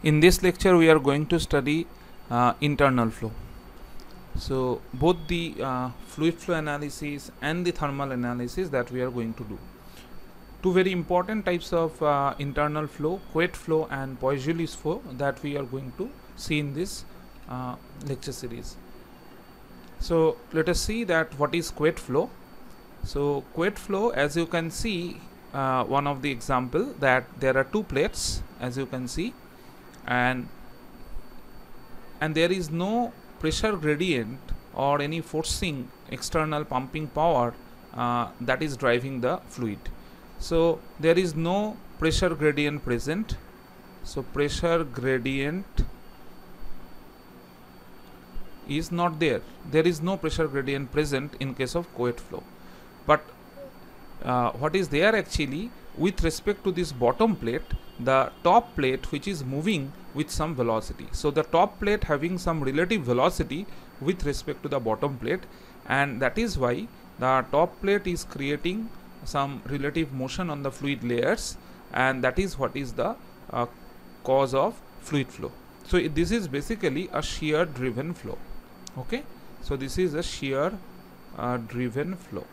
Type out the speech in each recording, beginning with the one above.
In this lecture we are going to study uh, internal flow. So both the uh, fluid flow analysis and the thermal analysis that we are going to do. Two very important types of uh, internal flow, Couette flow and Poiseuille's flow that we are going to see in this uh, lecture series. So let us see that what is Couette flow. So Couette flow as you can see uh, one of the example that there are two plates as you can see and and there is no pressure gradient or any forcing external pumping power uh, that is driving the fluid. So there is no pressure gradient present. So pressure gradient is not there. There is no pressure gradient present in case of Couette flow. But uh, what is there actually with respect to this bottom plate the top plate which is moving with some velocity. So the top plate having some relative velocity with respect to the bottom plate and that is why the top plate is creating some relative motion on the fluid layers and that is what is the uh, cause of fluid flow. So this is basically a shear driven flow. Okay? So this is a shear uh, driven flow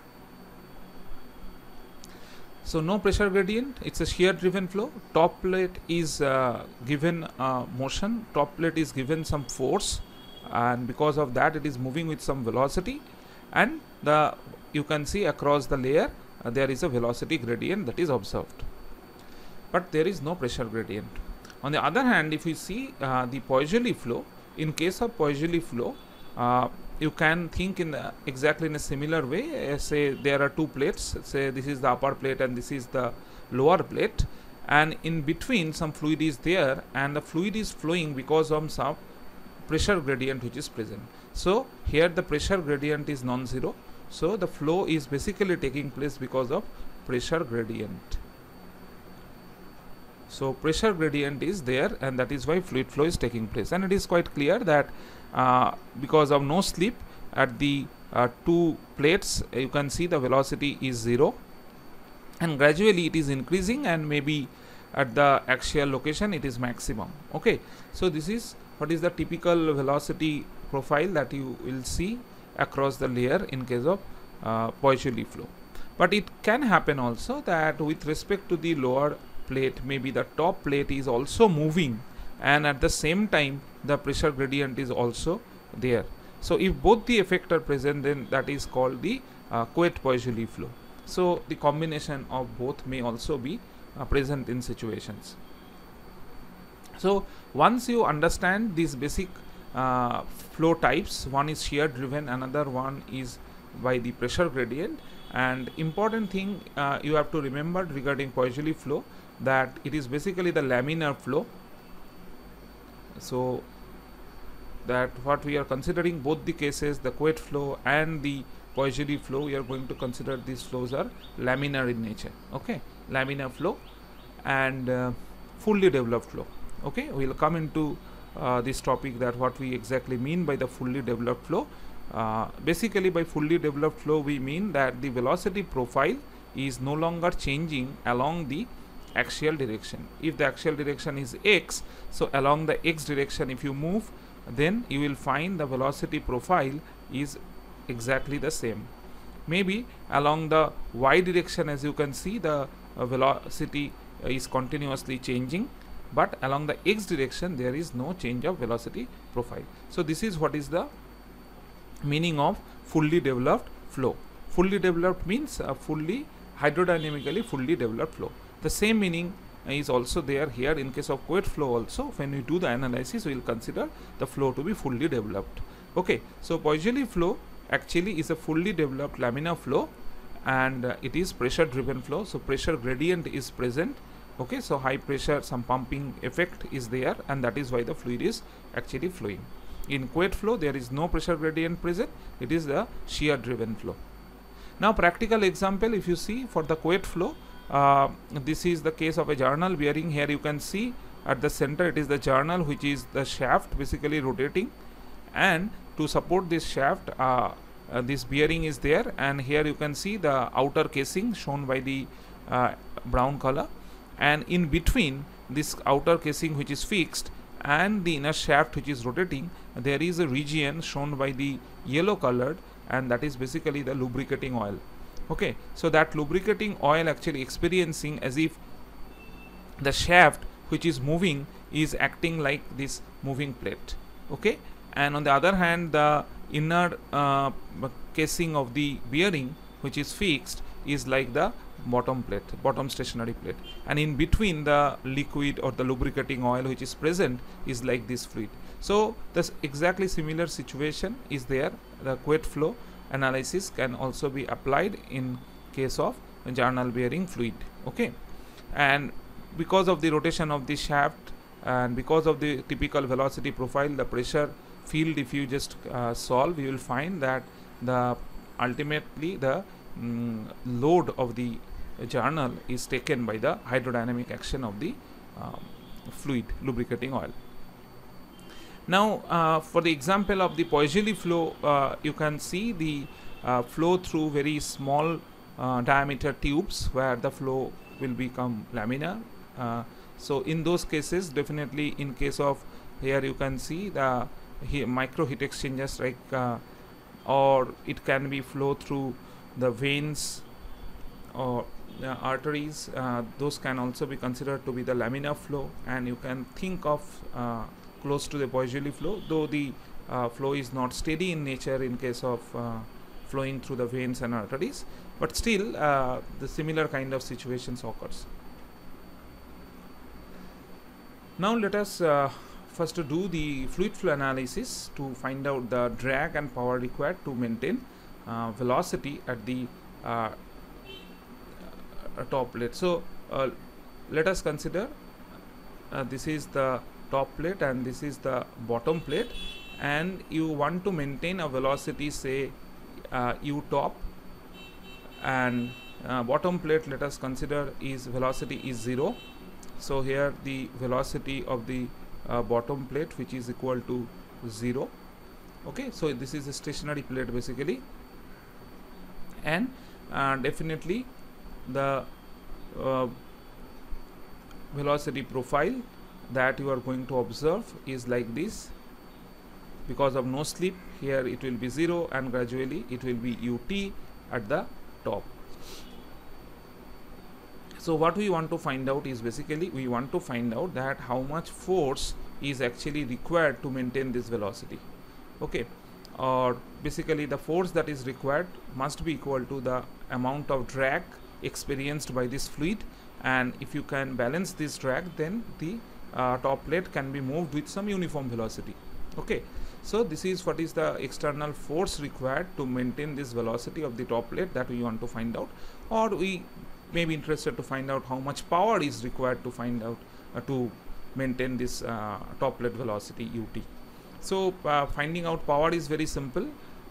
so no pressure gradient. It's a shear driven flow. Top plate is uh, given uh, motion. Top plate is given some force. And because of that it is moving with some velocity. And the you can see across the layer uh, there is a velocity gradient that is observed. But there is no pressure gradient. On the other hand if you see uh, the Poiseuille flow in case of Poiseuille flow uh, you can think in uh, exactly in a similar way. Uh, say there are two plates. Say this is the upper plate and this is the lower plate. And in between some fluid is there and the fluid is flowing because of some pressure gradient which is present. So here the pressure gradient is non-zero. So the flow is basically taking place because of pressure gradient. So pressure gradient is there and that is why fluid flow is taking place. And it is quite clear that because of no slip at the uh, two plates uh, you can see the velocity is zero. And gradually it is increasing and maybe at the axial location it is maximum. Okay. So this is what is the typical velocity profile that you will see across the layer in case of uh, Poiseuille flow. But it can happen also that with respect to the lower plate maybe the top plate is also moving and at the same time the pressure gradient is also there. So if both the effect are present then that is called the uh, Poiseuille flow. So the combination of both may also be uh, present in situations. So once you understand these basic uh, flow types one is shear driven another one is by the pressure gradient. And important thing uh, you have to remember regarding Poiseuille flow that it is basically the laminar flow. So that what we are considering both the cases the Couette flow and the Poiseuille flow we are going to consider these flows are laminar in nature okay? Laminar flow and uh, fully developed flow okay? We will come into uh, this topic that what we exactly mean by the fully developed flow. Uh, basically by fully developed flow we mean that the velocity profile is no longer changing along the axial direction. If the axial direction is x so along the x direction if you move then you will find the velocity profile is exactly the same. Maybe along the y direction as you can see the uh, velocity uh, is continuously changing but along the x direction there is no change of velocity profile. So this is what is the meaning of fully developed flow. Fully developed means a fully hydrodynamically fully developed flow. The same meaning is also there here in case of Couette flow also. When we do the analysis we will consider the flow to be fully developed. Okay so Poiseuille flow actually is a fully developed laminar flow and uh, it is pressure driven flow. So pressure gradient is present. Okay so high pressure some pumping effect is there and that is why the fluid is actually flowing. In Couette flow there is no pressure gradient present. It is the shear driven flow. Now practical example if you see for the Couette flow uh, this is the case of a journal bearing here you can see at the center it is the journal which is the shaft basically rotating. And to support this shaft uh, uh, this bearing is there. And here you can see the outer casing shown by the uh, brown color. And in between this outer casing which is fixed and the inner shaft which is rotating there is a region shown by the yellow colored. And that is basically the lubricating oil okay so that lubricating oil actually experiencing as if the shaft which is moving is acting like this moving plate. Okay and on the other hand the inner uh, casing of the bearing which is fixed is like the bottom plate bottom stationary plate. And in between the liquid or the lubricating oil which is present is like this fluid. So this exactly similar situation is there the Couette flow analysis can also be applied in case of journal bearing fluid okay? And because of the rotation of the shaft and because of the typical velocity profile the pressure field if you just uh, solve you will find that the ultimately the mm, load of the journal is taken by the hydrodynamic action of the um, fluid lubricating oil now uh, for the example of the Poiseuille flow uh, you can see the uh, flow through very small uh, diameter tubes where the flow will become laminar. Uh, so in those cases definitely in case of here you can see the he micro heat exchangers like uh, or it can be flow through the veins or arteries. Those can also be considered to be the laminar flow. And you can think of close to the Poiseuille flow though the uh, flow is not steady in nature in case of uh, flowing through the veins and arteries but still the similar kind of situations occurs now let us uh, first do the fluid flow analysis to find out the drag and power required to maintain uh, velocity at the uh, uh top plate. So uh, let us consider uh, this is the top plate and this is the bottom plate. And you want to maintain a velocity say u top. And bottom plate let us consider is velocity is 0 so here the velocity of the uh, bottom plate which is equal to 0 okay so this is a stationary plate basically. And uh, definitely the uh, velocity profile that you are going to observe is like this. Because of no slip here it will be 0 and gradually it will be ut at the top. So what we want to find out is basically we want to find out that how much force is actually required to maintain this velocity. Okay. Or basically the force that is required must be equal to the amount of drag experienced by this fluid. And if you can balance this drag then the uh, top plate can be moved with some uniform velocity. Okay. So this is what is the external force required to maintain this velocity of the top plate that we want to find out. Or we may be interested to find out how much power is required to find out uh, to maintain this uh, top plate velocity ut so uh, finding out power is very simple.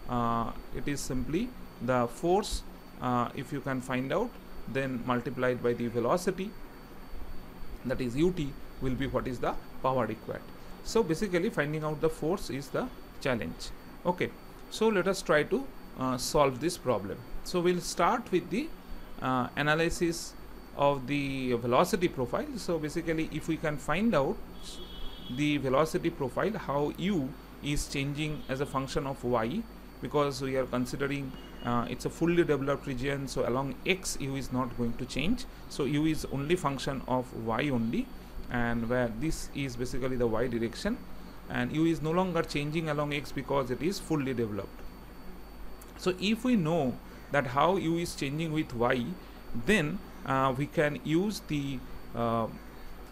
Uh, it is simply the force uh, if you can find out then multiplied by the velocity that is ut will be what is the power required. So basically finding out the force is the challenge. Okay. So let us try to uh, solve this problem. So we'll start with the uh, analysis of the velocity profile. So basically if we can find out the velocity profile how u is changing as a function of y because we are considering uh, it's a fully developed region so along x u is not going to change. So u is only function of y only and where this is basically the y direction. And u is no longer changing along x because it is fully developed. So if we know that how u is changing with y then uh, we can use the uh,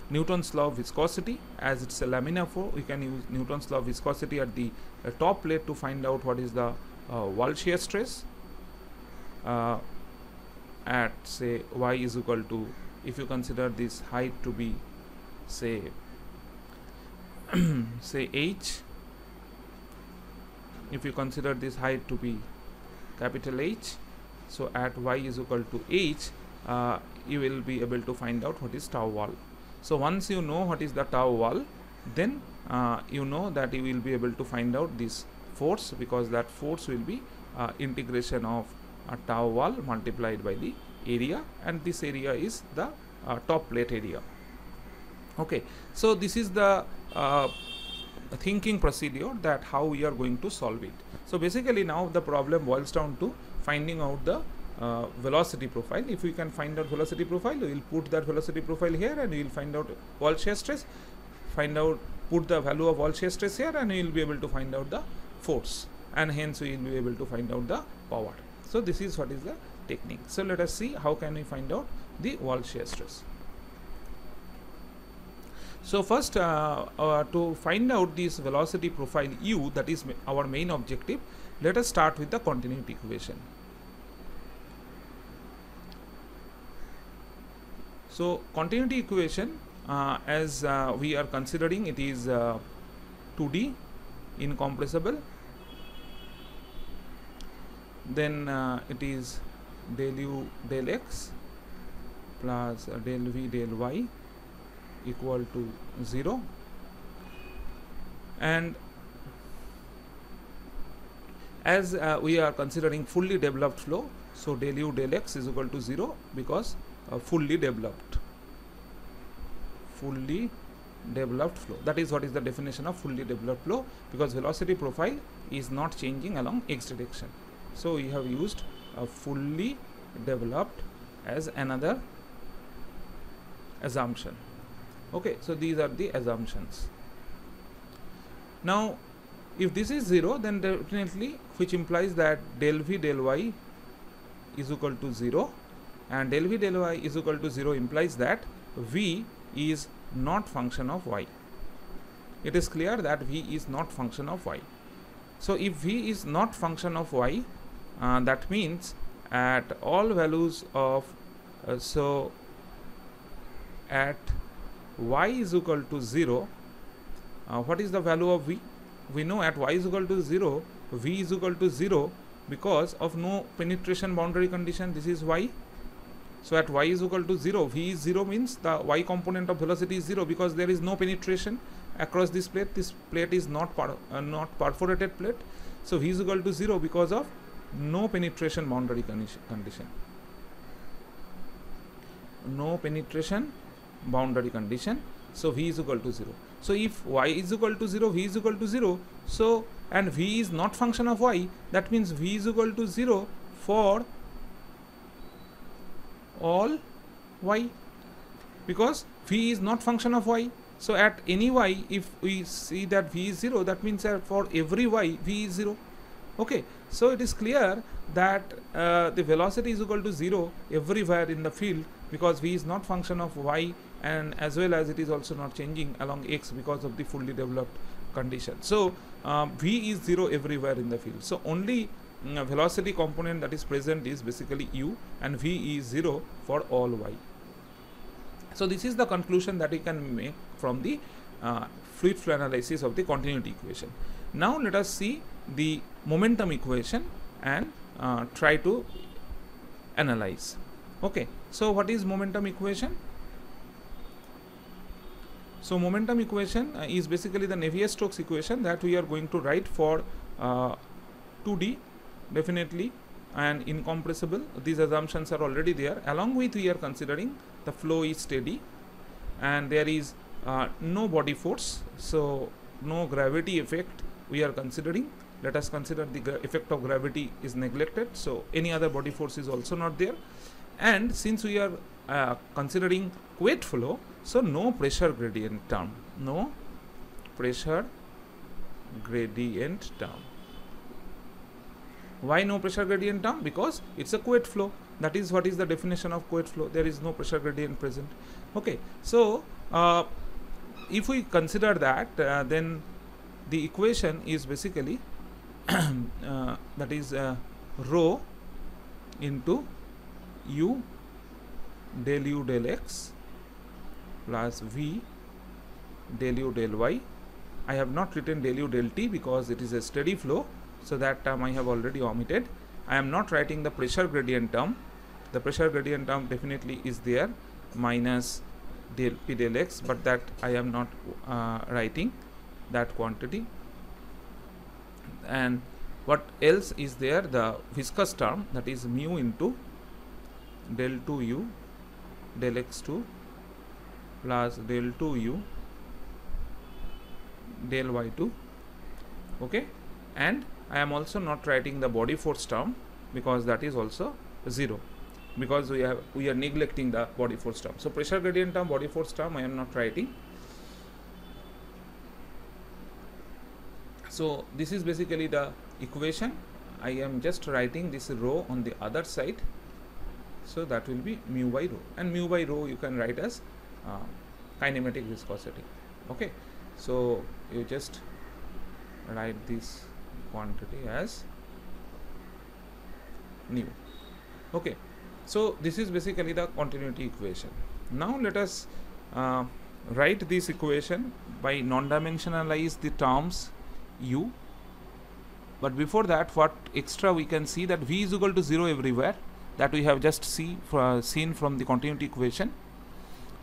Newton's law of viscosity as it's a laminar flow we can use Newton's law of viscosity at the uh, top plate to find out what is the uh, wall shear stress. Uh, at say y is equal to if you consider this height to be say say h if you consider this height to be capital H so at y is equal to h uh, you will be able to find out what is tau wall. So once you know what is the tau wall then uh, you know that you will be able to find out this force because that force will be uh, integration of a tau wall multiplied by the area and this area is the uh, top plate area okay. So this is the uh, thinking procedure that how we are going to solve it. So basically now the problem boils down to finding out the uh, velocity profile. If we can find out velocity profile we will put that velocity profile here and we will find out wall shear stress. Find out put the value of wall shear stress here and we will be able to find out the force. And hence we will be able to find out the power. So this is what is the technique. So let us see how can we find out the wall shear stress so first uh, uh, to find out this velocity profile u that is our main objective let us start with the continuity equation. So continuity equation uh, as uh, we are considering it is 2D uh, incompressible then uh, it is del u del x plus del v del y equal to 0 and as uh, we are considering fully developed flow so del u del x is equal to 0 because uh, fully developed. Fully developed flow. That is what is the definition of fully developed flow because velocity profile is not changing along x direction. So we have used a fully developed as another assumption okay so these are the assumptions. Now if this is 0 then definitely which implies that del v del y is equal to 0 and del v del y is equal to 0 implies that v is not function of y. It is clear that v is not function of y. So if v is not function of y uh, that means at all values of uh, so at y is equal to 0 uh, what is the value of v? We know at y is equal to 0 v is equal to 0 because of no penetration boundary condition. This is y. So at y is equal to 0 v is 0 means the y component of velocity is 0 because there is no penetration across this plate. This plate is not uh, not perforated plate. So v is equal to 0 because of no penetration boundary condition. No penetration boundary condition. So v is equal to 0 so if y is equal to 0 v is equal to 0 so and v is not function of y that means v is equal to 0 for all y. Because v is not function of y. So at any y if we see that v is 0 that means that for every y v is 0 okay. So it is clear that uh, the velocity is equal to 0 everywhere in the field because v is not function of y and as well as it is also not changing along x because of the fully developed condition. So um, v is 0 everywhere in the field. So only mm, velocity component that is present is basically u and v is 0 for all y. So this is the conclusion that we can make from the uh, fluid flow analysis of the continuity equation. Now let us see the momentum equation and uh, try to analyze. Okay, so what is momentum equation? So momentum equation uh, is basically the Navier-Stokes equation that we are going to write for uh, 2D definitely and incompressible. These assumptions are already there. Along with we are considering the flow is steady and there is uh, no body force. So no gravity effect we are considering. Let us consider the effect of gravity is neglected. So any other body force is also not there. And since we are uh, considering Couette flow, so no pressure gradient term, no pressure gradient term. Why no pressure gradient term? Because it's a Couette flow. That is what is the definition of Couette flow. There is no pressure gradient present. Okay, so uh, if we consider that, uh, then the equation is basically uh, that is uh, rho into u del u del x plus v del u del y. I have not written del u del t because it is a steady flow so that term I have already omitted. I am not writing the pressure gradient term. The pressure gradient term definitely is there minus del p del x but that I am not uh, writing that quantity and what else is there the viscous term that is mu into del 2 u del x 2 plus del 2u del y2 okay? And I am also not writing the body force term because that is also 0 because we have we are neglecting the body force term. So pressure gradient term body force term I am not writing. So this is basically the equation. I am just writing this rho on the other side. So that will be mu by rho and mu by rho you can write as uh, kinematic viscosity. Okay so you just write this quantity as nu. Okay so this is basically the continuity equation. Now let us uh, write this equation by non-dimensionalize the terms u. But before that what extra we can see that v is equal to 0 everywhere that we have just see uh, seen from the continuity equation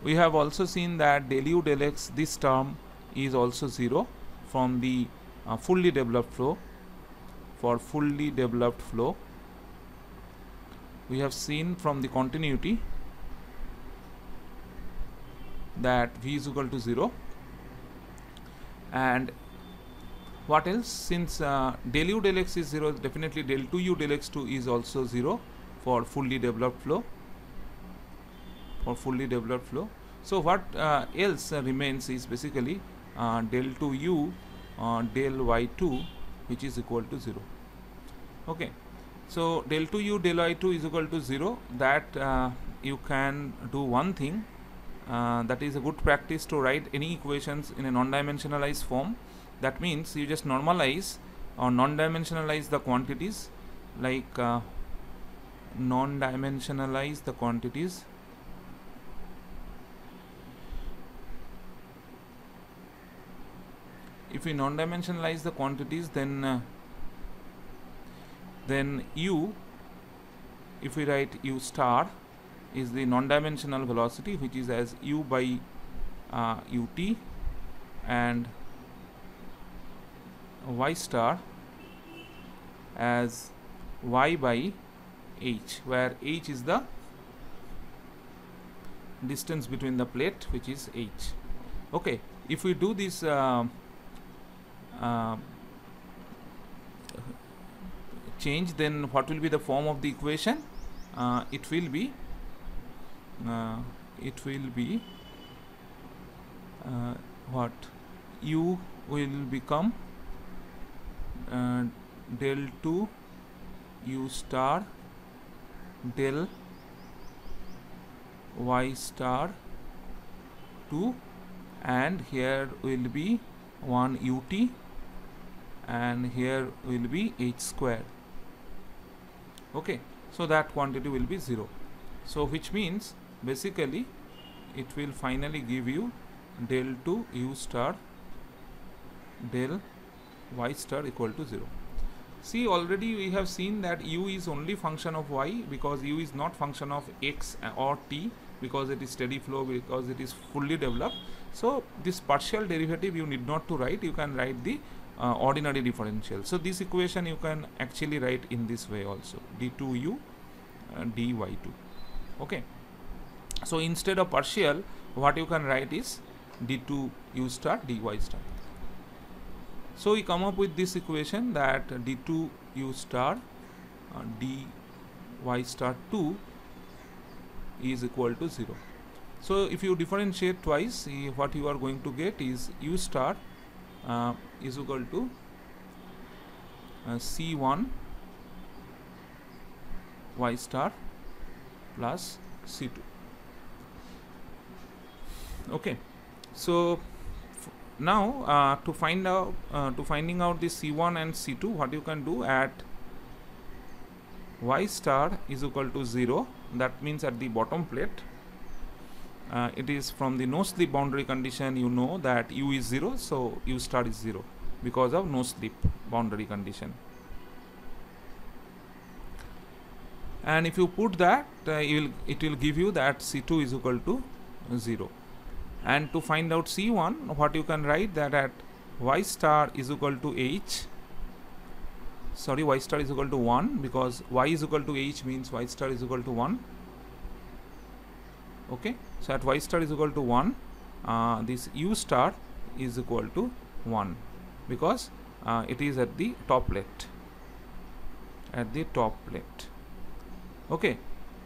we have also seen that del u del x this term is also 0 from the uh, fully developed flow. For fully developed flow we have seen from the continuity that v is equal to 0 and what else? Since uh, del u del x is 0 definitely del 2 u del x2 is also 0 for fully developed flow for fully developed flow. So what uh, else uh, remains is basically uh, del 2 u uh, del y2 which is equal to 0 okay. So del 2 u del y2 is equal to 0 that you can do one thing that is a good practice to write any equations in a non-dimensionalized form. That means you just normalize or non-dimensionalize the quantities like uh, non-dimensionalize the quantities if we non-dimensionalize the quantities then uh, then u if we write u star is the non-dimensional velocity which is as u by uh, ut and y star as y by h where h is the distance between the plate which is h. Okay if we do this uh, uh, change then what will be the form of the equation? Uh, it will be uh, it will be uh, what? U will become uh, del 2 u star del y star 2 and here will be 1 ut and here will be h square. Okay so that quantity will be 0 so which means basically it will finally give you del 2 u star del y star equal to 0 see already we have seen that u is only function of y because u is not function of x or t because it is steady flow because it is fully developed. So this partial derivative you need not to write. You can write the uh, ordinary differential. So this equation you can actually write in this way also. D2u uh, dy2 okay? So instead of partial what you can write is d2u star dy star. So we come up with this equation that d2 u star uh, dy star 2 is equal to 0. So if you differentiate twice what you are going to get is u star uh, is equal to uh, c1 y star plus c2 okay so now uh, to find out uh, to finding out the c1 and c2 what you can do at y star is equal to 0 that means at the bottom plate uh, it is from the no slip boundary condition you know that u is 0 so u star is 0 because of no slip boundary condition. And if you put that uh, will, it will give you that c2 is equal to 0 and to find out C1 what you can write that at y star is equal to h. Sorry y star is equal to 1 because y is equal to h means y star is equal to 1 okay so at y star is equal to 1 uh, this u star is equal to 1 because uh, it is at the top plate at the top plate. Okay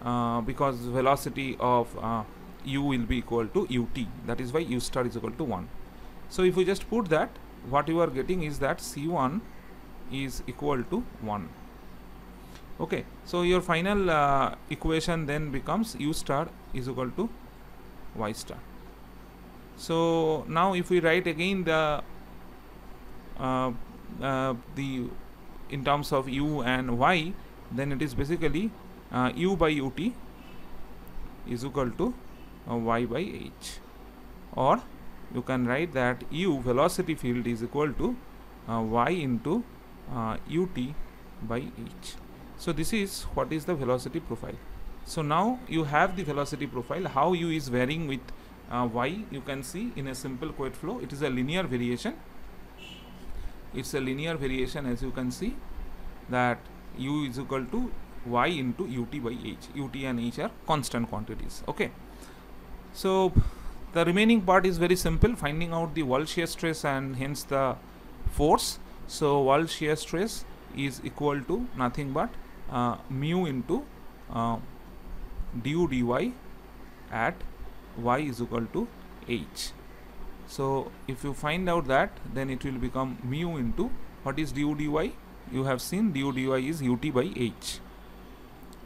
uh, because velocity of uh, u will be equal to ut that is why u star is equal to 1 so if we just put that what you are getting is that c1 is equal to 1 okay so your final uh, equation then becomes u star is equal to y star so now if we write again the uh, uh, the in terms of u and y then it is basically uh, u by ut is equal to uh, y by h. Or you can write that u velocity field is equal to uh, y into ut by h. So this is what is the velocity profile so now you have the velocity profile. How u is varying with uh, y you can see in a simple Couette flow it is a linear variation. It's a linear variation as you can see that u is equal to y into ut by h. Ut and h are constant quantities. Okay. So the remaining part is very simple finding out the wall shear stress and hence the force. So wall shear stress is equal to nothing but uh, mu into uh, du dy at y is equal to h. So if you find out that then it will become mu into what is du dy? You have seen du dy is ut by h.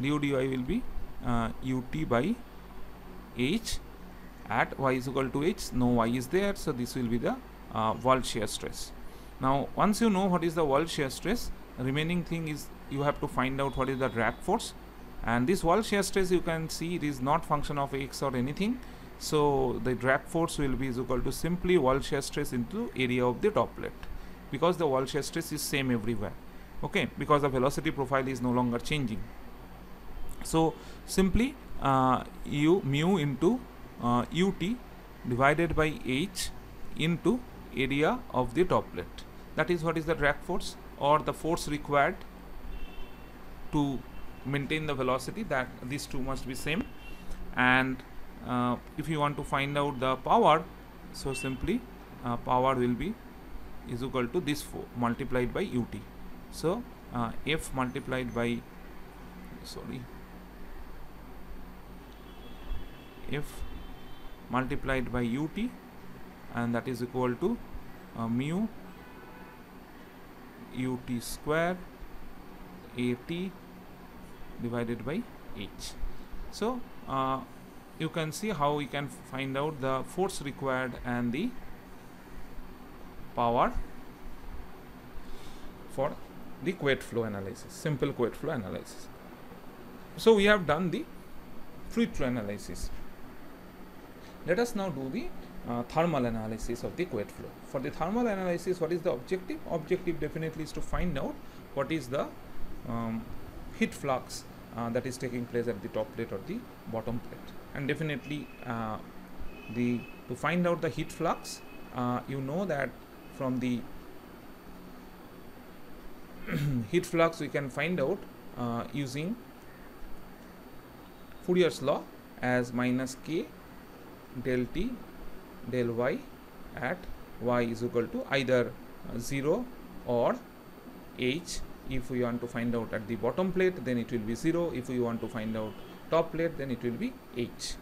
Du dy will be uh, ut by h at y is equal to h. No y is there so this will be the uh, wall shear stress. Now once you know what is the wall shear stress remaining thing is you have to find out what is the drag force and this wall shear stress you can see it is not function of x or anything. So the drag force will be is equal to simply wall shear stress into area of the plate. Because the wall shear stress is same everywhere. Okay? Because the velocity profile is no longer changing. So simply uh, u mu into uh, ut divided by h into area of the plate. That is what is the drag force or the force required to maintain the velocity that these two must be same. And uh, if you want to find out the power so simply uh, power will be is equal to this 4 multiplied by ut so uh, f multiplied by sorry f multiplied by ut and that is equal to uh, mu ut square at divided by h so uh, you can see how we can find out the force required and the power for the Couette flow analysis simple Couette flow analysis. So we have done the fluid flow analysis. Let us now do the uh, thermal analysis of the Couette flow. For the thermal analysis what is the objective? Objective definitely is to find out what is the um, heat flux uh, that is taking place at the top plate or the bottom plate. And definitely uh, the to find out the heat flux uh, you know that from the heat flux we can find out uh, using Fourier's law as minus k del t del y at y is equal to either uh, 0 or h if we want to find out at the bottom plate then it will be 0 if we want to find out top plate then it will be h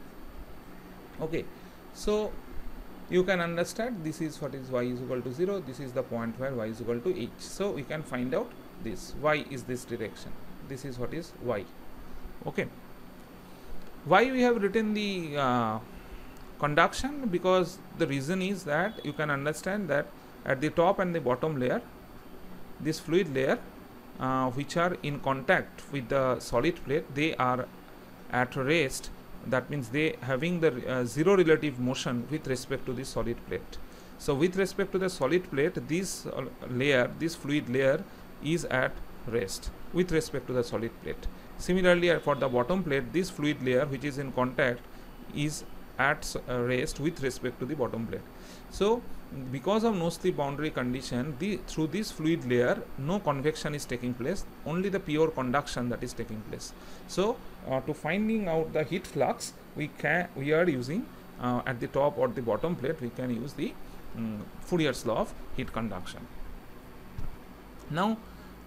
okay. So you can understand this is what is y is equal to 0 this is the point where y is equal to h so we can find out this. Y is this direction. This is what is y. Okay. Why we have written the uh, conduction? Because the reason is that you can understand that at the top and the bottom layer this fluid layer uh, which are in contact with the solid plate they are at rest. That means they having the uh, zero relative motion with respect to the solid plate. So with respect to the solid plate this uh, layer this fluid layer is at rest with respect to the solid plate. Similarly uh, for the bottom plate this fluid layer which is in contact is at uh, rest with respect to the bottom plate. So because of no slip boundary condition the through this fluid layer no convection is taking place only the pure conduction that is taking place so uh, to finding out the heat flux we can we are using uh, at the top or the bottom plate we can use the um, Fourier's law of heat conduction. Now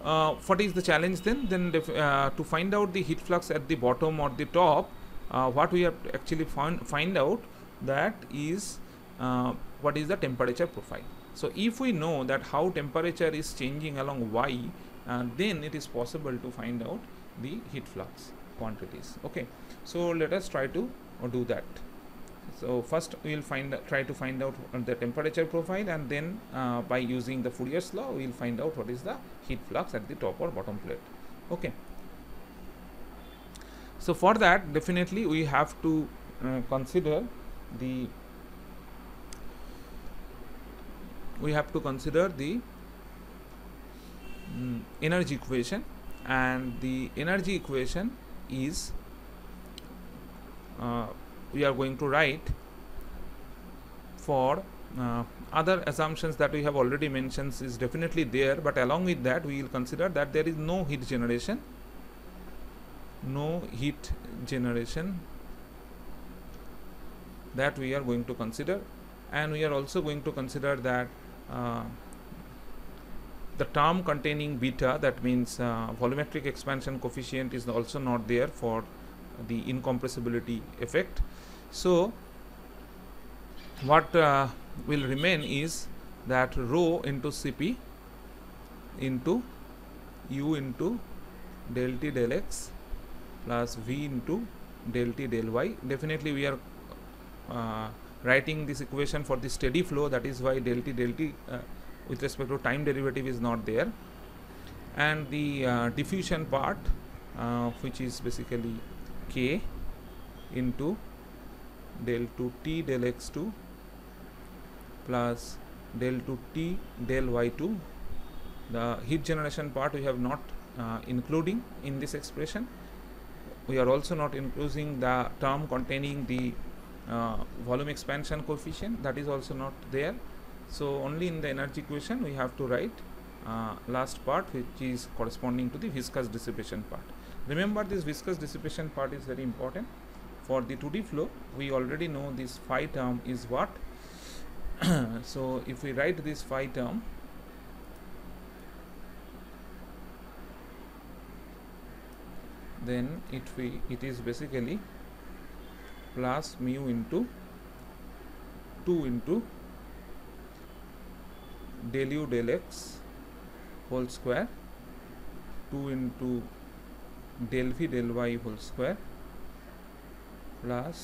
uh, what is the challenge then? Then uh, to find out the heat flux at the bottom or the top, uh, what we have to actually find find out that is uh, what is the temperature profile. So if we know that how temperature is changing along y, uh, then it is possible to find out the heat flux quantities. Okay, so let us try to do that. So first we will find try to find out the temperature profile and then uh, by using the Fourier's law we will find out what is the heat flux at the top or bottom plate. Okay. So for that definitely we have to uh, consider the we have to consider the mm, energy equation. And the energy equation is uh, we are going to write for uh, other assumptions that we have already mentioned is definitely there. But along with that we will consider that there is no heat generation. No heat generation that we are going to consider. And we are also going to consider that the term containing beta that means uh, volumetric expansion coefficient is also not there for the incompressibility effect. So what uh, will remain is that rho into Cp into u into del t del x plus v into del t del y. Definitely we are uh, writing this equation for the steady flow that is why del t del t uh, with respect to time derivative is not there. And the uh, diffusion part uh, which is basically k into del 2 t del x2 plus del 2 t del y2 the heat generation part we have not uh, including in this expression. We are also not including the term containing the volume expansion coefficient that is also not there. So only in the energy equation we have to write uh, last part which is corresponding to the viscous dissipation part. Remember this viscous dissipation part is very important. For the 2D flow we already know this phi term is what? So if we write this phi term then it we it is basically plus mu into 2 into del u del x whole square 2 into del v del y whole square plus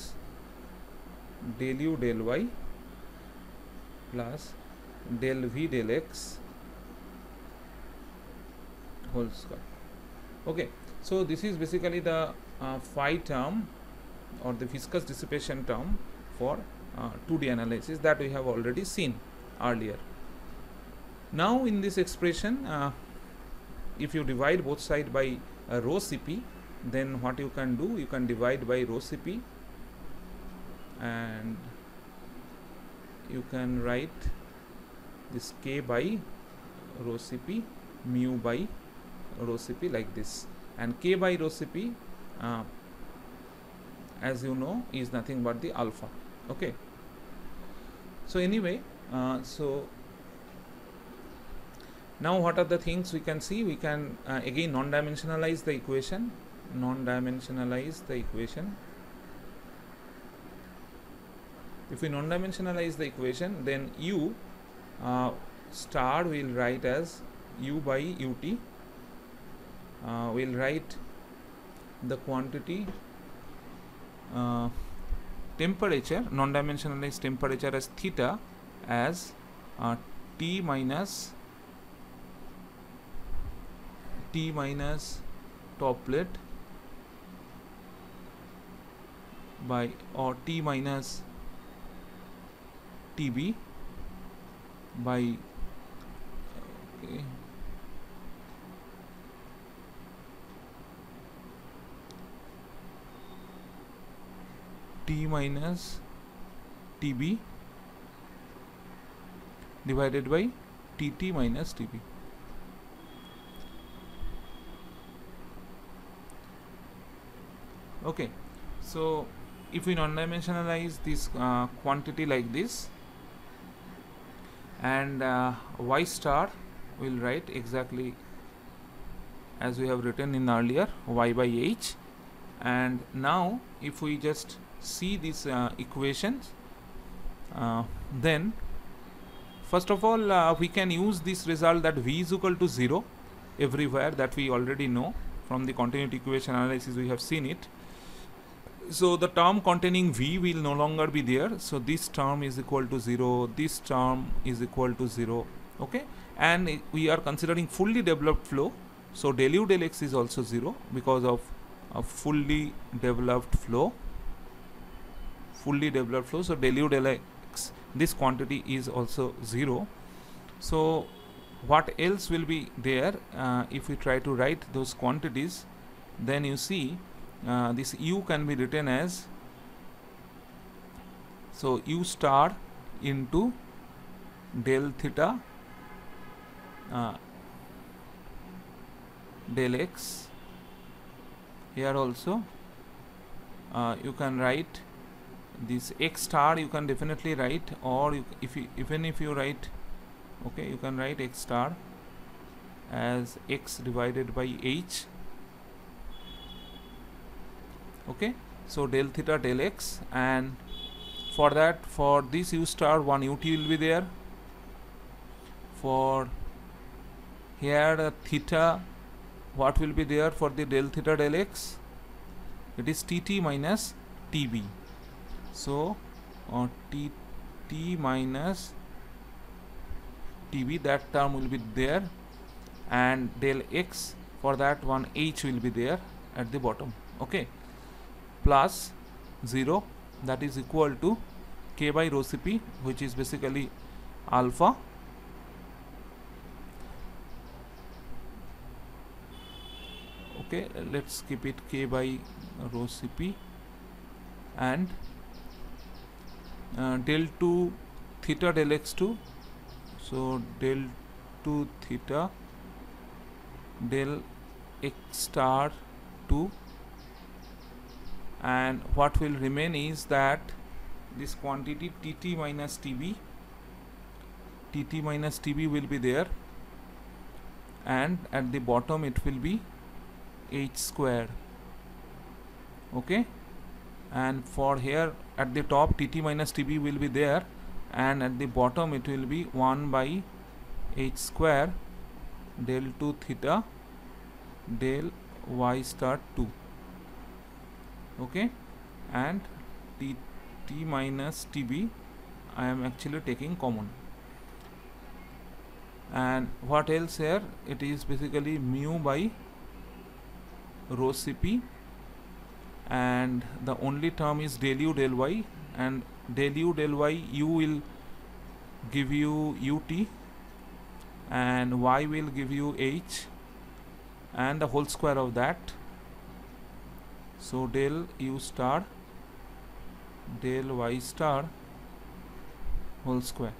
del u del y plus del v del x whole square. Okay so this is basically the uh, phi term or the viscous dissipation term for uh, 2D analysis that we have already seen earlier. Now in this expression uh, if you divide both side by uh, rho Cp then what you can do you can divide by rho Cp and you can write this k by rho Cp mu by rho Cp like this and k by rho Cp uh, as you know is nothing but the alpha. Okay. So anyway uh, so now what are the things we can see? We can uh, again non-dimensionalize the equation. Non-dimensionalize the equation. If we non-dimensionalize the equation then u uh, star will write as u by ut uh, we'll write the quantity uh, temperature non-dimensionalized temperature as theta as uh, t minus t minus top plate by or t minus tb by okay t minus tb divided by tt minus tb okay so if we non-dimensionalize this uh, quantity like this and uh, y star will write exactly as we have written in earlier y by h. And now if we just see these uh, equations uh, then first of all uh, we can use this result that v is equal to 0 everywhere that we already know from the continuity equation analysis we have seen it. So the term containing v will no longer be there. So this term is equal to 0 this term is equal to 0 okay? And we are considering fully developed flow. So del u del x is also 0 because of a fully developed flow fully developed flow. So del u del x this quantity is also 0 so what else will be there? Uh, if we try to write those quantities then you see uh, this u can be written as so u star into del theta uh, del x. Here also uh, you can write this x star you can definitely write or you, if you even if you write okay you can write x star as x divided by h okay. So del theta del x and for that for this u star one ut will be there. For here the theta what will be there for the del theta del x? It is tt minus tb so uh, t minus tb that term will be there. And del x for that one h will be there at the bottom. Okay. Plus 0 that is equal to k by rho cp which is basically alpha. Okay let's keep it. K by rho cp and uh, del 2 theta del x2 so del 2 theta del x star 2 and what will remain is that this quantity tt minus tb tt minus tb will be there. And at the bottom it will be h squared okay? And for here at the top tt minus tb will be there and at the bottom it will be 1 by h square del 2 theta del y star 2 okay? And t, t minus tb I am actually taking common. And what else here? It is basically mu by rho cp and the only term is del u del y and del u del y u will give you ut and y will give you h and the whole square of that. So del u star del y star whole square.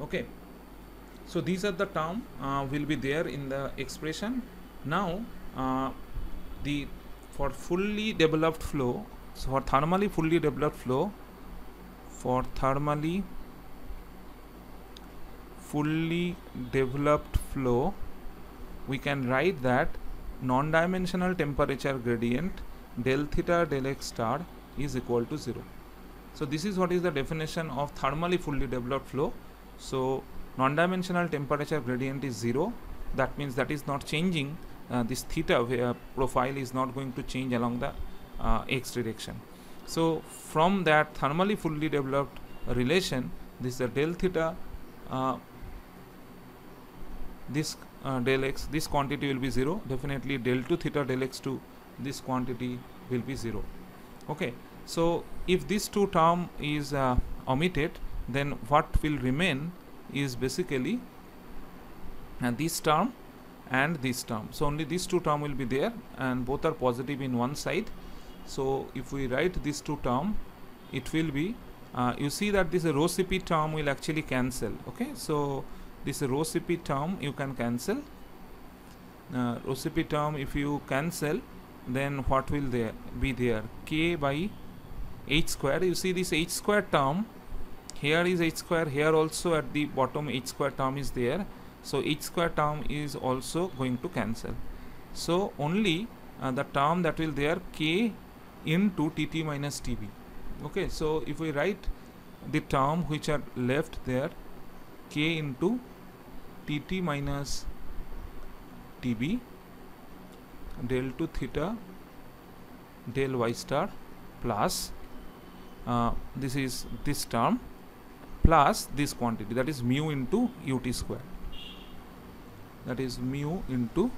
Okay. So these are the term uh, will be there in the expression. Now uh, the for fully developed flow so for thermally fully developed flow for thermally fully developed flow we can write that non-dimensional temperature gradient del theta del x star is equal to 0. So this is what is the definition of thermally fully developed flow. So non-dimensional temperature gradient is 0 that means that is not changing uh, this theta uh, profile is not going to change along the uh, x direction. So from that thermally fully developed relation this is the del theta this del x this quantity will be 0 definitely del 2 theta del x 2 this quantity will be 0 okay. So if this two term is omitted then what will remain is basically uh, this term and this term. So only these two term will be there and both are positive in one side. So if we write this two term it will be uh, you see that this rho cp term will actually cancel okay? So this rho cp term you can cancel. Uh, rho cp term if you cancel then what will there be there? K by h square. You see this h square term here is h square here also at the bottom h square term is there so h square term is also going to cancel. So only uh, the term that will there k into tt minus tb okay so if we write the term which are left there k into tt minus tb del 2 theta del y star plus uh, this is this term plus this quantity that is mu into ut square that is mu into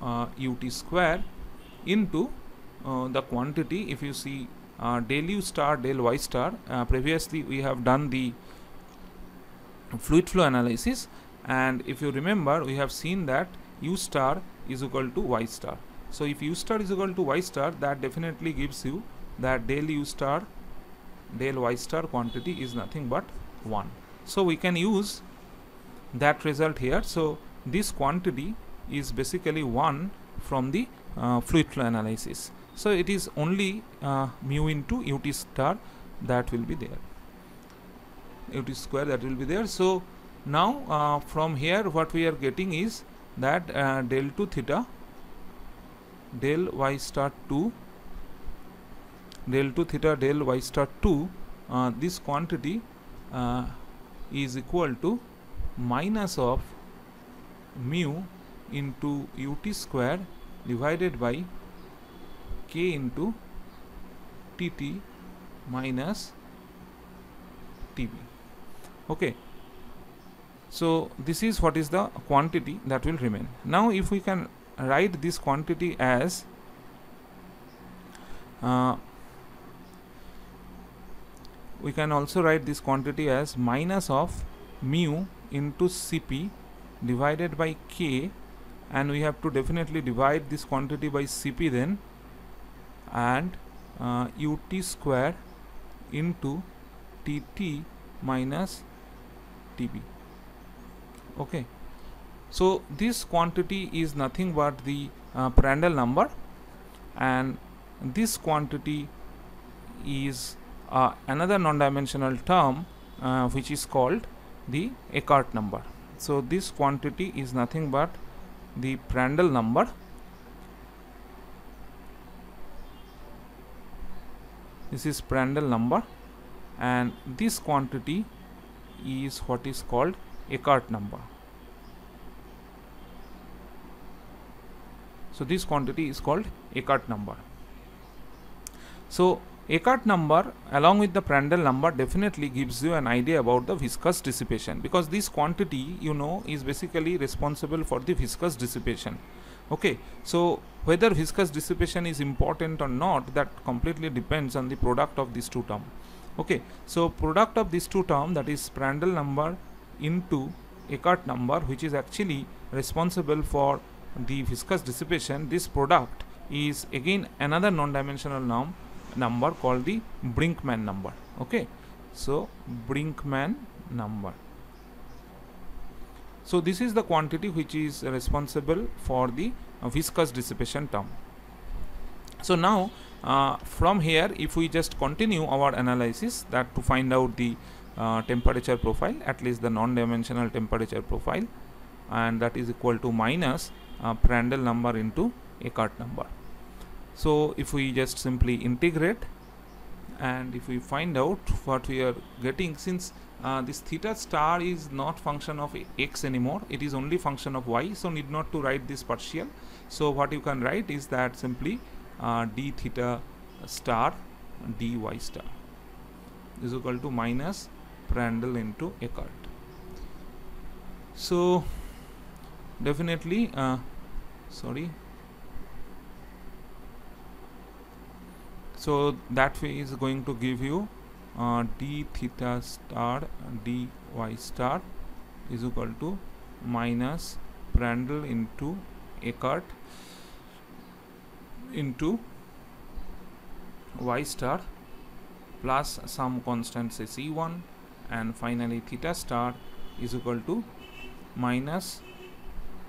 uh, ut square into uh, the quantity. If you see uh, del u star del y star uh, previously we have done the fluid flow analysis. And if you remember we have seen that u star is equal to y star. So if u star is equal to y star that definitely gives you that del u star del y star quantity is nothing but 1 so we can use that result here. So this quantity is basically 1 from the uh, fluid flow analysis. So it is only uh, mu into ut star that will be there. Ut square that will be there. So now uh, from here what we are getting is that uh, del 2 theta del y star 2 del 2 theta del y star 2 uh, this quantity uh, is equal to minus of mu into ut square divided by k into tt minus tb. Okay. So this is what is the quantity that will remain. Now if we can write this quantity as uh, we can also write this quantity as minus of mu into Cp divided by K and we have to definitely divide this quantity by Cp then and uh, ut square into Tt minus Tb okay. So this quantity is nothing but the uh, Prandtl number and this quantity is uh, another non-dimensional term uh, which is called the Eckert number. So this quantity is nothing but the Prandtl number this is Prandtl number and this quantity is what is called Eckert number. So this quantity is called Eckert number. So Eckert number along with the Prandtl number definitely gives you an idea about the viscous dissipation. Because this quantity you know is basically responsible for the viscous dissipation. Okay so whether viscous dissipation is important or not that completely depends on the product of these two term okay so product of these two term that is Prandtl number into Eckert number which is actually responsible for the viscous dissipation this product is again another non-dimensional norm number called the Brinkman number okay? So Brinkman number. So this is the quantity which is responsible for the uh, viscous dissipation term. So now uh, from here if we just continue our analysis that to find out the uh, temperature profile at least the non-dimensional temperature profile and that is equal to minus uh, Prandtl number into Eckert number so if we just simply integrate and if we find out what we are getting since uh, this theta star is not function of x anymore it is only function of y so need not to write this partial. So what you can write is that simply uh, d theta star dy star is equal to minus Prandtl into Eckert so definitely uh, sorry so that way is going to give you uh, d theta star dy star is equal to minus Prandtl into Eckert into y star plus some constant say c1 and finally theta star is equal to minus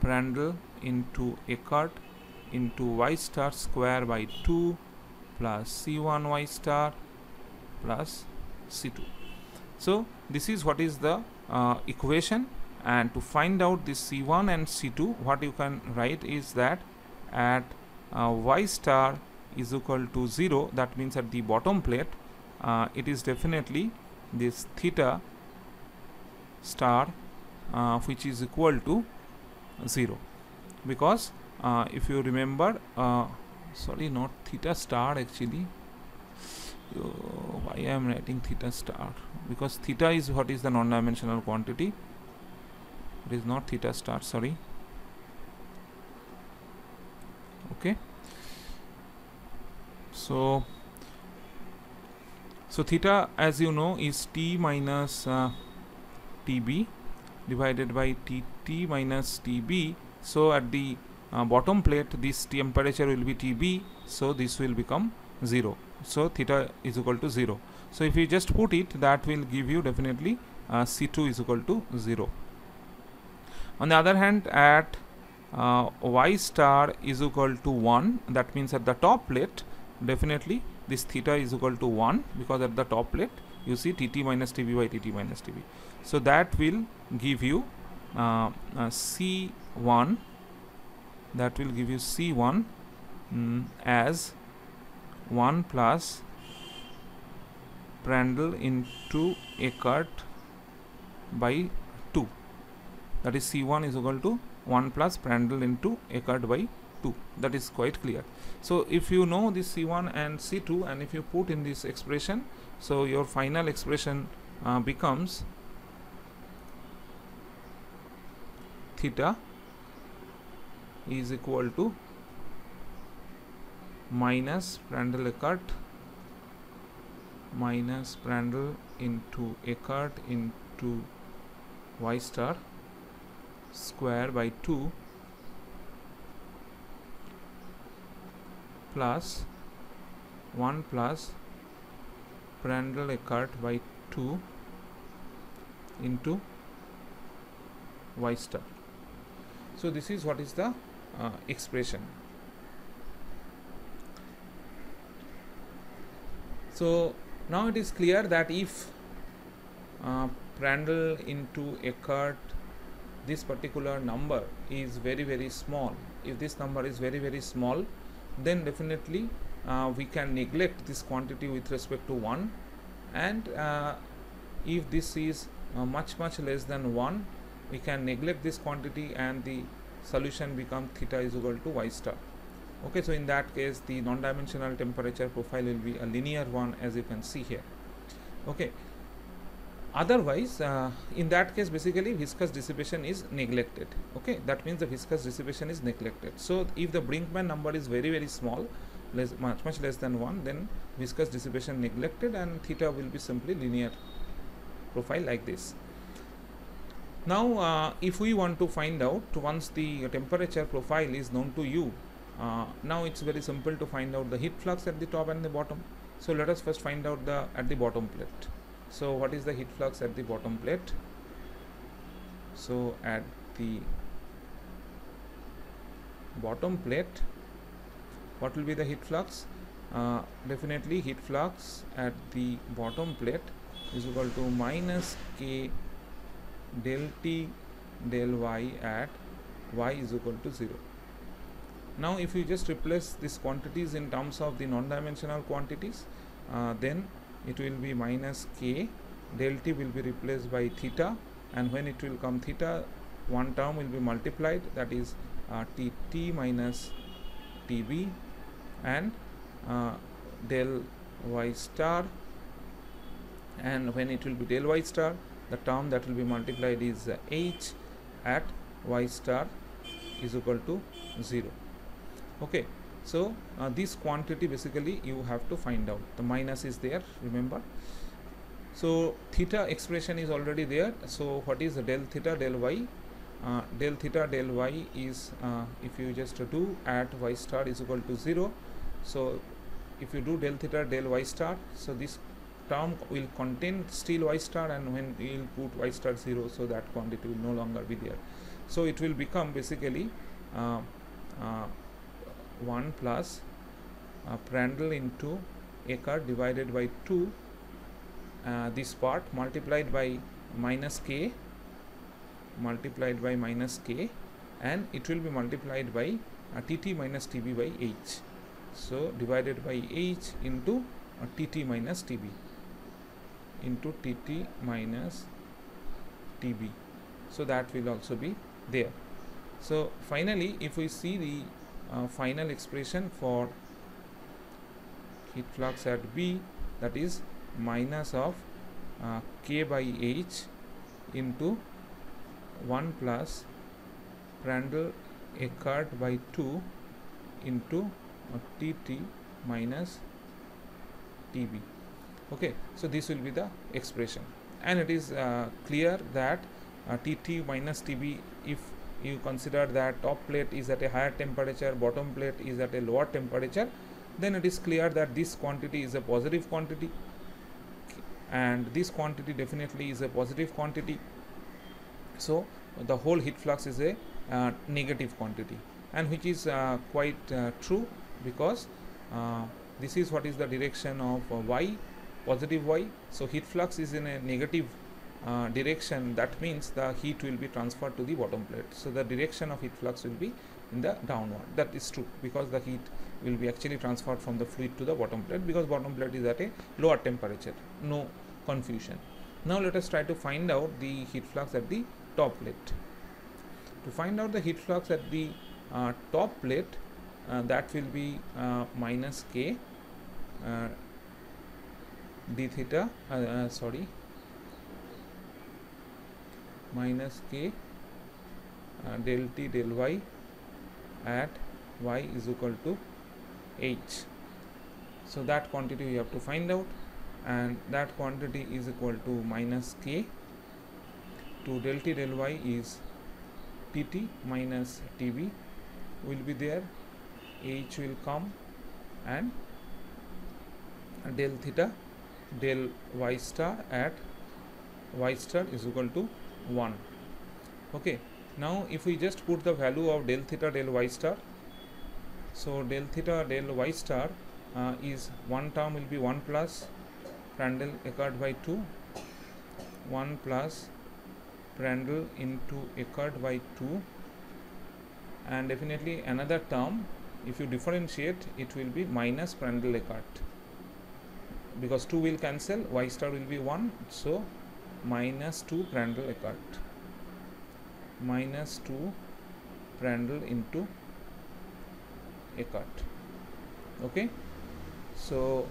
Prandtl into Eckert into y star square by 2 plus c1 y star plus c2 so this is what is the uh, equation. And to find out this c1 and c2 what you can write is that at uh, y star is equal to 0 that means at the bottom plate uh, it is definitely this theta star uh, which is equal to 0 because uh, if you remember uh, sorry not theta star actually. Why I am writing theta star? Because theta is what is the non-dimensional quantity. It is not theta star sorry. Okay. So so theta as you know is t minus uh, tb divided by tt minus tb. So at the uh, bottom plate this temperature will be tb so this will become 0 so theta is equal to 0 so if you just put it that will give you definitely uh, c2 is equal to 0 on the other hand at uh, y star is equal to 1 that means at the top plate definitely this theta is equal to 1 because at the top plate you see tt minus tb by tt minus tb so that will give you uh, uh, c1 that will give you c1 mm, as 1 plus Prandtl into Eckert by 2 that is C1 is equal to 1 plus Prandtl into Eckert by 2 that is quite clear. So if you know this C1 and C2 and if you put in this expression so your final expression uh, becomes theta is equal to minus Prandtl Eckert minus Prandtl into Eckert into y star square by 2 plus 1 plus Prandtl Eckert by 2 into y star. So this is what is the uh, expression. So now it is clear that if uh, Prandtl into Eckert this particular number is very very small. If this number is very very small then definitely uh, we can neglect this quantity with respect to 1 and uh, if this is uh, much much less than 1 we can neglect this quantity and the solution become theta is equal to y star. Okay so in that case the non-dimensional temperature profile will be a linear one as you can see here. Okay. Otherwise uh, in that case basically viscous dissipation is neglected. Okay that means the viscous dissipation is neglected. So if the brinkman number is very very small less much much less than 1 then viscous dissipation neglected and theta will be simply linear profile like this now uh, if we want to find out once the temperature profile is known to you uh, now it's very simple to find out the heat flux at the top and the bottom. So let us first find out the at the bottom plate. So what is the heat flux at the bottom plate? So at the bottom plate what will be the heat flux? Uh, definitely heat flux at the bottom plate is equal to minus k del t del y at y is equal to 0 now if you just replace these quantities in terms of the non-dimensional quantities uh, then it will be minus k. Del t will be replaced by theta and when it will come theta one term will be multiplied that is uh, t t minus tb and uh, del y star and when it will be del y star the term that will be multiplied is uh, h at y star is equal to 0 okay so uh, this quantity basically you have to find out. The minus is there remember? So theta expression is already there. So what is del theta del y? Uh, del theta del y is uh, if you just do at y star is equal to 0 so if you do del theta del y star so this term will contain still y star and when you will put y star 0 so that quantity will no longer be there. So it will become basically uh, uh, 1 plus uh, Prandtl into Eckert divided by 2 uh, this part multiplied by minus k multiplied by minus k and it will be multiplied by uh, tt minus tb by h. So divided by h into uh, tt minus tb into tt minus tb so that will also be there so finally if we see the uh, final expression for heat flux at b that is minus of uh, k by h into 1 plus Prandtl Eckert by 2 into uh, Tt minus Tb. Okay, so this will be the expression, and it is uh, clear that uh, Tt minus Tb, if you consider that top plate is at a higher temperature, bottom plate is at a lower temperature, then it is clear that this quantity is a positive quantity. And this quantity definitely is a positive quantity. So the whole heat flux is a uh, negative quantity. And which is uh, quite uh, true because uh, this is what is the direction of uh, y positive y so heat flux is in a negative uh, direction. That means the heat will be transferred to the bottom plate. So the direction of heat flux will be in the downward. That is true because the heat will be actually transferred from the fluid to the bottom plate because bottom plate is at a lower temperature. No confusion. Now let us try to find out the heat flux at the top plate. To find out the heat flux at the uh, top plate uh, that will be uh, minus k uh, d theta uh, uh, sorry minus k del t del y at y is equal to h. So that quantity we have to find out and that quantity is equal to minus k to del t del y is tt minus tb will be there. H will come and del theta del y star at y star is equal to 1 okay now if we just put the value of del theta del y star so del theta del y star uh, is one term will be 1 plus Prandtl Eckert by 2 1 plus Prandtl into Eckert by 2 and definitely another term if you differentiate it will be minus Prandtl Eckert because 2 will cancel y star will be 1 so minus 2 Prandtl Eckert minus 2 Prandtl into Eckert okay? So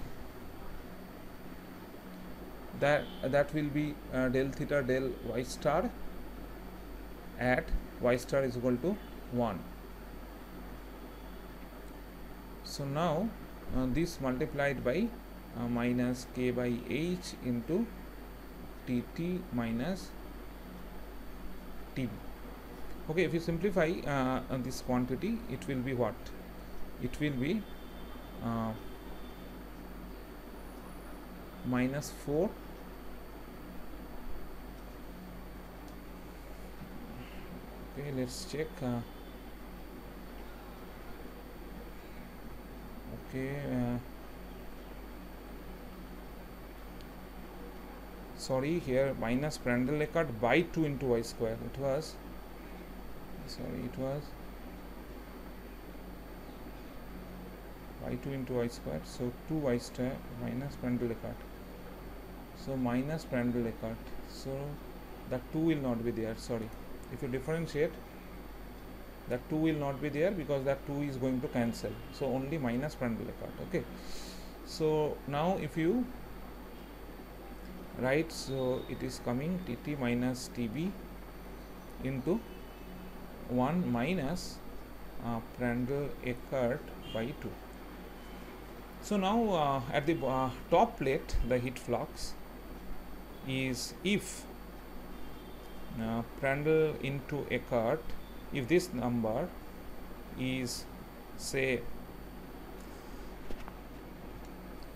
that that will be uh, del theta del y star at y star is equal to 1 so now uh, this multiplied by uh, minus k by h into tt minus tb okay if you simplify uh, this quantity it will be what? It will be uh, minus 4 okay let's check uh, okay sorry here minus Prandtl Eckert by 2 into y square. It was sorry it was y 2 into y square. So 2 y square minus Prandtl Eckert so minus Prandtl Eckert so that 2 will not be there. Sorry. If you differentiate that 2 will not be there because that 2 is going to cancel. So only minus Prandtl Eckert okay. So now if you write so it is coming tt minus tb into 1 minus uh, Prandtl Eckert by 2 so now uh, at the uh, top plate the heat flux is if uh, Prandtl into Eckert if this number is say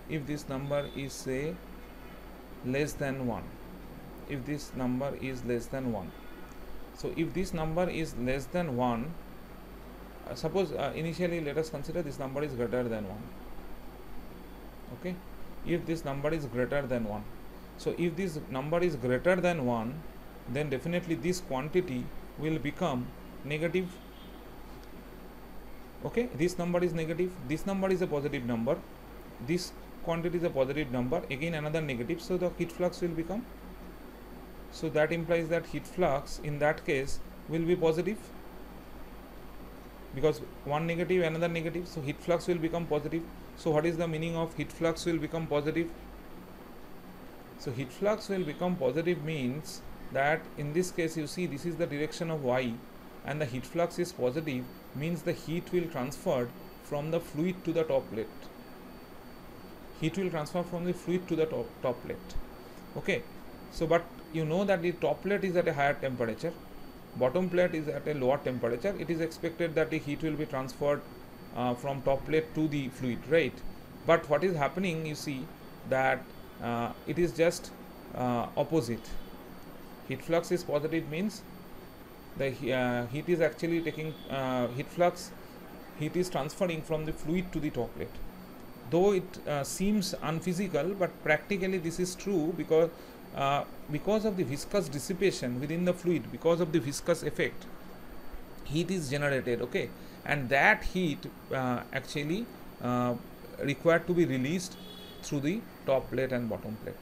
if this number is say less than 1 if this number is less than 1 so if this number is less than 1 uh, suppose uh, initially let us consider this number is greater than 1 okay? If this number is greater than 1 so if this number is greater than 1 then definitely this quantity will become negative. Okay? This number is negative. This number is a positive number. This quantity is a positive number again another negative. So the heat flux will become so that implies that heat flux in that case will be positive because one negative another negative so heat flux will become positive. So what is the meaning of heat flux will become positive? So heat flux will become positive means that in this case you see this is the direction of y and the heat flux is positive means the heat will transfer from the fluid to the top plate heat will transfer from the fluid to the top, top plate. Okay? So but you know that the top plate is at a higher temperature bottom plate is at a lower temperature. It is expected that the heat will be transferred uh, from top plate to the fluid right? But what is happening you see that uh, it is just uh, opposite. Heat flux is positive means the uh, heat is actually taking uh, heat flux heat is transferring from the fluid to the top plate though it uh, seems unphysical but practically this is true because uh, because of the viscous dissipation within the fluid because of the viscous effect heat is generated okay? And that heat uh, actually uh, required to be released through the top plate and bottom plate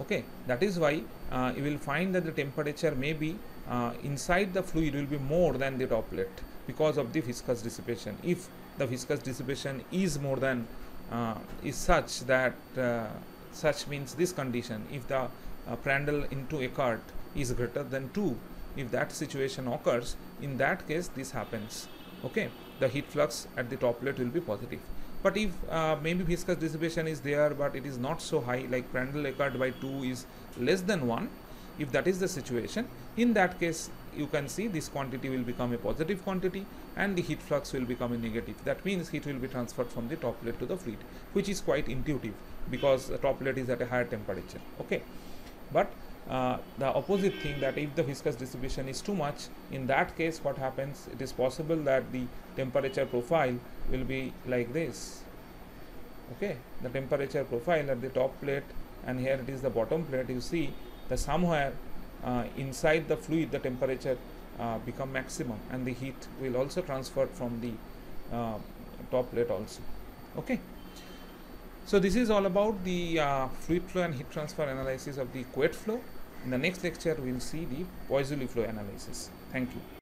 okay? That is why uh, you will find that the temperature may be uh, inside the fluid will be more than the top plate because of the viscous dissipation. If the viscous dissipation is more than uh, is such that uh, such means this condition if the uh, Prandtl into Eckert is greater than 2 if that situation occurs in that case this happens okay? The heat flux at the top plate will be positive. But if uh, maybe viscous dissipation is there but it is not so high like Prandtl Eckert by 2 is less than 1 if that is the situation in that case you can see this quantity will become a positive quantity and the heat flux will become a negative. That means heat will be transferred from the top plate to the fluid which is quite intuitive because the top plate is at a higher temperature okay? But uh, the opposite thing that if the viscous distribution is too much in that case what happens? It is possible that the temperature profile will be like this okay? The temperature profile at the top plate and here it is the bottom plate you see the somewhere uh, inside the fluid the temperature uh, become maximum and the heat will also transfer from the uh, top plate also okay so this is all about the uh, fluid flow and heat transfer analysis of the Couette flow. In the next lecture, we will see the Poiseuille flow analysis. Thank you.